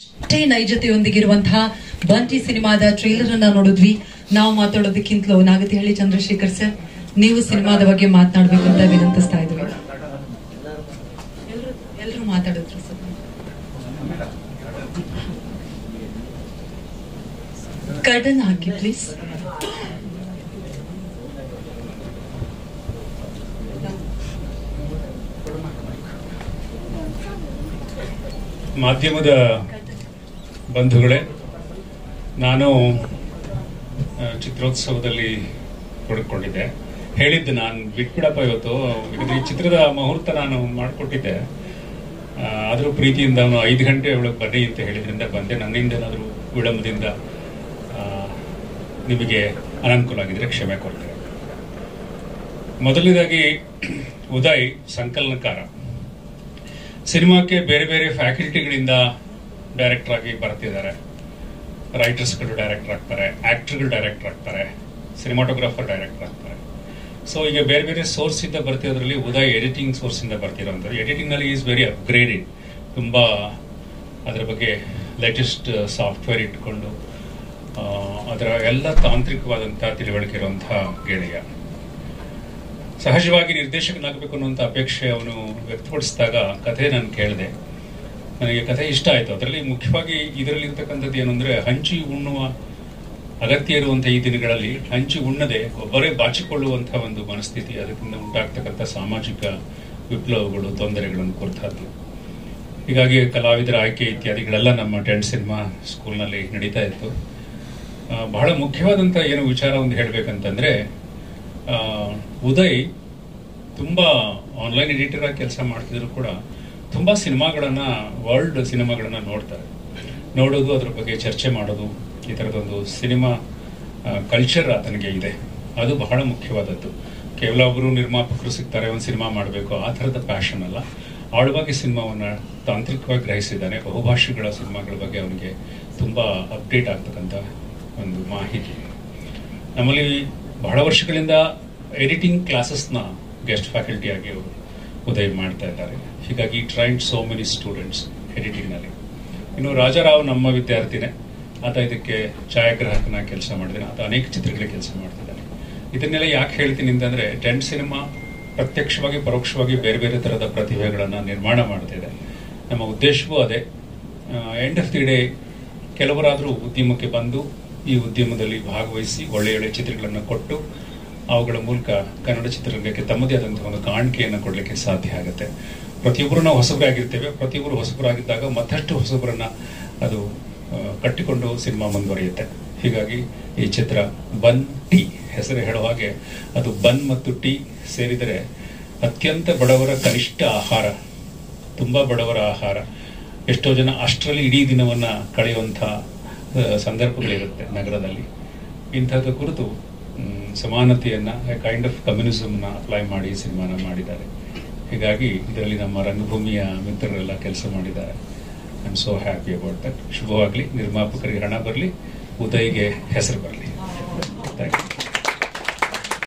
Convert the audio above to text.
ಅಷ್ಟೇ ನೈಜತೆಯೊಂದಿಗಿರುವಂತಹ ಬಂಟಿ ಸಿನಿಮಾದ ಟ್ರೈಲರ್ ಅನ್ನ ನೋಡಿದ್ವಿ. ನಾವು ಮಾತಾಡೋದಕ್ಕಿಂತಲೂ ನಾಗತಿಹಳ್ಳಿ ಚಂದ್ರಶೇಖರ್ ಸರ್, ನೀವು ಸಿನಿಮಾದ ಬಗ್ಗೆ ಮಾತನಾಡಬೇಕು ಅಂತ ವಿನಂತಿಸ್ತಾ ಇದ್ವಿ. ಎಲ್ಲರೂ ಮಾತಾಡಿದ್ರು ಸರ್? ಕರ್ಟನ್ ಹಾಕಿ ಪ್ಲೀಸ್ ಮಾಧ್ಯಮದ ಬಂಧುಗಳೇ, ನಾನು ಚಿತ್ರೋತ್ಸವದಲ್ಲಿ ತೊಡಕೊಂಡಿದ್ದೆ ಹೇಳಿದ್ದು ನಾನು ಬಿಟ್ಬಿಡಪ್ಪ ಇವತ್ತು. ಈ ಚಿತ್ರದ ಮುಹೂರ್ತ ನಾನು ಮಾಡಿಕೊಟ್ಟಿದ್ದೆ. ಆದರೂ ಪ್ರೀತಿಯಿಂದ ಅವನು ಐದು ಗಂಟೆ ಒಳಗೆ ಬನ್ನಿ ಅಂತ ಹೇಳಿದ್ರಿಂದ ಬಂದೆ. ನನ್ನಿಂದ ಏನಾದರೂ ವಿಳಂಬದಿಂದ ನಿಮಗೆ ಅನಾನುಕೂಲ ಆಗಿದ್ರೆ ಕ್ಷಮೆ ಕೊಡ್ತೇನೆ. ಮೊದಲನೇದಾಗಿ, ಉದಯ್ ಸಂಕಲನಕಾರ. ಸಿನಿಮಾಕ್ಕೆ ಬೇರೆ ಬೇರೆ ಫ್ಯಾಕಲ್ಟಿಗಳಿಂದ ಡೈರೆಕ್ಟರ್ ಆಗಿ ಬರ್ತಿದ್ದಾರೆ. ರೈಟರ್ಸ್ಗಳು ಡೈರೆಕ್ಟರ್ ಆಗ್ತಾರೆ ಆ್ಯಕ್ಟ್ರ್ಗಳು ಡೈರೆಕ್ಟರ್ ಆಗ್ತಾರೆ ಸಿನಿಮಾಟೋಗ್ರಾಫರ್ ಡೈರೆಕ್ಟರ್ ಆಗ್ತಾರೆ ಸೊ ಈಗ ಬೇರೆ ಬೇರೆ ಸೋರ್ಸ್ ಇಂದ ಬರ್ತಿರೋದ್ರಲ್ಲಿ ಉದಯ್ ಎಡಿಟಿಂಗ್ ಸೋರ್ಸ್ ಇಂದ ಬರ್ತಿರೋಂಥದ್ದು ಎಡಿಟಿಂಗ್ನಲ್ಲಿ ಈಸ್ ವೆರಿ ಅಪ್ಗ್ರೇಡೆಡ್ ತುಂಬಾ ಅದರ ಬಗ್ಗೆ ಲೇಟೆಸ್ಟ್ ಸಾಫ್ಟ್ವೇರ್ ಇಟ್ಕೊಂಡು ಅದರ ಎಲ್ಲ ತಾಂತ್ರಿಕವಾದಂತಹ ತಿಳುವಳಿಕೆ ಇರುವಂತಹ ಗೆಳೆಯ. ಸಹಜವಾಗಿ ನಿರ್ದೇಶಕನಾಗಬೇಕು ಅನ್ನುವಂಥ ಅಪೇಕ್ಷೆ ಅವನು ವ್ಯಕ್ತಪಡಿಸಿದಾಗ ಕಥೆ ನಾನು ಕೇಳಿದೆ. ನನಗೆ ಕಥೆ ಇಷ್ಟ ಆಯ್ತು. ಅದರಲ್ಲಿ ಮುಖ್ಯವಾಗಿ ಇದರಲ್ಲಿ ಇರ್ತಕ್ಕಂಥದ್ದು ಏನು ಅಂದ್ರೆ ಹಂಚಿ ಉಣ್ಣುವ ಅಗತ್ಯ ಇರುವಂಥ ಈ ದಿನಗಳಲ್ಲಿ ಹಂಚಿ ಉಣ್ಣದೆ ಒಬ್ಬರೇ ಬಾಚಿಕೊಳ್ಳುವಂಥ ಒಂದು ಮನಸ್ಥಿತಿ ಅದರಿಂದ ಉಂಟಾಗ್ತಕ್ಕಂಥ ಸಾಮಾಜಿಕ ವಿಪ್ಲವಗಳು, ತೊಂದರೆಗಳನ್ನು ಕುರಿತದ್ದು. ಹೀಗಾಗಿ ಕಲಾವಿದರ ಆಯ್ಕೆ ಇತ್ಯಾದಿಗಳೆಲ್ಲ ನಮ್ಮ ಟೆಂಟ್ ಸಿನಿಮಾ ಸ್ಕೂಲ್ನಲ್ಲಿ ನಡೀತಾ ಇತ್ತು. ಬಹಳ ಮುಖ್ಯವಾದಂಥ ಏನು ವಿಚಾರ ಒಂದು ಹೇಳ್ಬೇಕಂತಂದ್ರೆ ಉದಯ್ ತುಂಬಾ ಆನ್ಲೈನ್ ಎಡಿಟರ್ ಆಗಿ ಕೆಲಸ ಮಾಡ್ತಿದ್ರು ಕೂಡ ತುಂಬಾ ಸಿನಿಮಾಗಳನ್ನ ವರ್ಲ್ಡ್ ಸಿನಿಮಾಗಳನ್ನ ನೋಡ್ತಾರೆ. ನೋಡೋದು, ಅದ್ರ ಬಗ್ಗೆ ಚರ್ಚೆ ಮಾಡೋದು, ಈ ತರದೊಂದು ಸಿನಿಮಾ ಕಲ್ಚರ್ ಆತನಿಗೆ ಇದೆ. ಅದು ಬಹಳ ಮುಖ್ಯವಾದದ್ದು. ಕೇವಲ ಒಬ್ಬರು ನಿರ್ಮಾಪಕರು ಸಿಗ್ತಾರೆ, ಒಂದು ಸಿನಿಮಾ ಮಾಡಬೇಕು, ಆ ಥರದ ಪ್ಯಾಷನ್ ಅಲ್ಲ. ಆಳವಾಗಿ ಸಿನಿಮಾವನ್ನ ತಾಂತ್ರಿಕವಾಗಿ ಗ್ರಹಿಸಿದ್ದಾನೆ. ಬಹುಭಾಷೆಗಳ ಸಿನಿಮಾಗಳ ಬಗ್ಗೆ ಅವನಿಗೆ ತುಂಬ ಅಪ್ಡೇಟ್ ಆಗ್ತಕ್ಕಂಥ ಒಂದು ಮಾಹಿತಿ. ನಮ್ಮಲ್ಲಿ ಬಹಳ ವರ್ಷಗಳಿಂದ ಎಡಿಟಿಂಗ್ ಕ್ಲಾಸಸ್ನ ಗೆಸ್ಟ್ ಫ್ಯಾಕಲ್ಟಿ ಆಗಿ ಅವರು ಉದಯ ಮಾಡ್ತಾ ಇದ್ದಾರೆ. ಹೀಗಾಗಿ ಟ್ರೈಂಡ್ ಸೋ ಮೆನಿ ಸ್ಟೂಡೆಂಟ್ಸ್ ಎಡಿಟಿಂಗ್ನಲ್ಲಿ ಇನ್ನು ರಾಜಾರಾವ್ ನಮ್ಮ ವಿದ್ಯಾರ್ಥಿನೇ. ಆತ ಇದಕ್ಕೆ ಛಾಯಾಗ್ರಾಹಕನ ಕೆಲಸ ಮಾಡಿದ್ದಾನೆ ಆತ ಅನೇಕ ಚಿತ್ರಗಳಿಗೆ ಕೆಲಸ ಮಾಡ್ತಿದ್ದಾನೆ. ಇದನ್ನೆಲ್ಲ ಯಾಕೆ ಹೇಳ್ತೀನಿ ಅಂತಂದ್ರೆ ಟೆಂಟ್ ಸಿನಿಮಾ ಪ್ರತ್ಯಕ್ಷವಾಗಿ, ಪರೋಕ್ಷವಾಗಿ ಬೇರೆ ಬೇರೆ ತರಹದ ಪ್ರತಿಭೆಗಳನ್ನು ನಿರ್ಮಾಣ ಮಾಡ್ತಿದೆ ನಮ್ಮ ಉದ್ದೇಶವೂ ಅದೇ. ಎಂಡ್ ಆಫ್ ದಿ ಡೇ ಕೆಲವರಾದರೂ ಉದ್ಯಮಕ್ಕೆ ಬಂದು ಈ ಉದ್ಯಮದಲ್ಲಿ ಭಾಗವಹಿಸಿ ಒಳ್ಳೆಯ ಒಳ್ಳೆ ಚಿತ್ರಗಳನ್ನು ಕೊಟ್ಟು ಅವುಗಳ ಮೂಲಕ ಕನ್ನಡ ಚಿತ್ರರಂಗಕ್ಕೆ ತಮ್ಮದೇ ಆದಂತಹ ಒಂದು ಕಾಣಿಕೆಯನ್ನು ಕೊಡಲಿಕ್ಕೆ ಸಾಧ್ಯ ಆಗುತ್ತೆ. ಪ್ರತಿಯೊಬ್ಬರು ನಾವು ಹೊಸಬರಾಗಿರ್ತೇವೆ. ಪ್ರತಿಯೊಬ್ಬರು ಹೊಸಬರಾಗಿದ್ದಾಗ ಮತ್ತಷ್ಟು ಹೊಸಬರನ್ನ ಅದು ಕಟ್ಟಿಕೊಂಡು ಸಿನಿಮಾ ಮುಂದುವರಿಯುತ್ತೆ. ಹೀಗಾಗಿ ಈ ಚಿತ್ರ ಬನ್ ಟೀ ಹೆಸರು ಹೇಳುವ ಹಾಗೆ ಅದು ಬನ್ ಮತ್ತು ಟೀ ಸೇರಿದರೆ ಅತ್ಯಂತ ಬಡವರ ಕನಿಷ್ಠ ಆಹಾರ, ತುಂಬಾ ಬಡವರ ಆಹಾರ. ಎಷ್ಟೋ ಜನ ಅಷ್ಟರಲ್ಲಿ ಇಡೀ ದಿನವನ್ನ ಕಳೆಯುವಂಥ ಸಂದರ್ಭಗಳಿರುತ್ತೆ ನಗರದಲ್ಲಿ. ಇಂಥದ್ದು ಕುರಿತು ಸಮಾನತೆಯನ್ನ ಕೈಂಡ್ ಆಫ್ ಕಮ್ಯುನಿಸಮ್ನ ಅಪ್ಲೈ ಮಾಡಿ ಸಿನಿಮಾನ ಮಾಡಿದ್ದಾರೆ. ಹೀಗಾಗಿ ಇದರಲ್ಲಿ ನಮ್ಮ ರಂಗಭೂಮಿಯ ಮಿತ್ರರೆಲ್ಲ ಕೆಲಸ ಮಾಡಿದ್ದಾರೆ. I am so happy about that ಶುಭವಾಗಲಿ. ನಿರ್ಮಾಪಕರಿಗೆ ಹಣ ಬರಲಿ. ಉದಯ್ಗೆ ಹೆಸರು ಬರಲಿ. Thank you